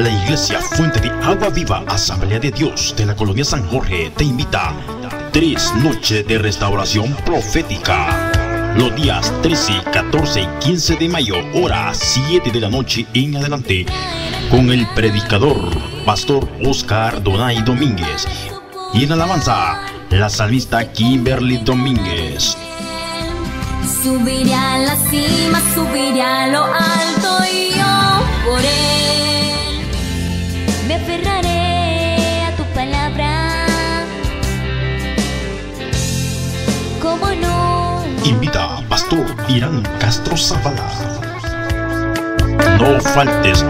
La Iglesia Fuente de Agua Viva Asamblea de Dios de la Colonia San Jorge te invita tres noches de restauración profética. Los días 13, 14 y 15 de mayo, hora 7 de la noche en adelante, con el predicador, Pastor Oscar Donay Domínguez. Y en alabanza, la salmista Kimberly Domínguez. A la cima, a lo alto me aferraré a tu palabra. ¿Cómo no? Invita a Pastor Irán Castro Zavala. No faltes